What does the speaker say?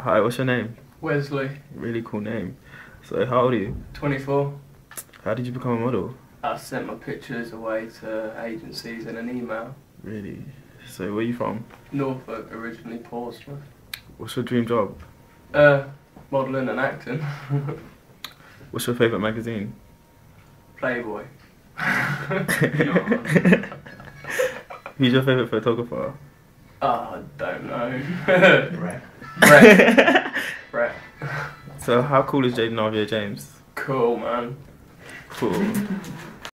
Hi, what's your name? Wesley, Really cool name. So, how old are you? 24. How did you become a model? I sent my pictures away to agencies in an email. Really? So, where are you from? Norfolk, originally Portsmouth. What's your dream job? Uh, modelling and acting. What's your favourite magazine? Playboy. Who's your favourite photographer? Oh, I don't know. Right. Brett. Brett. So, how cool is Jaden James? Cool, man. Cool.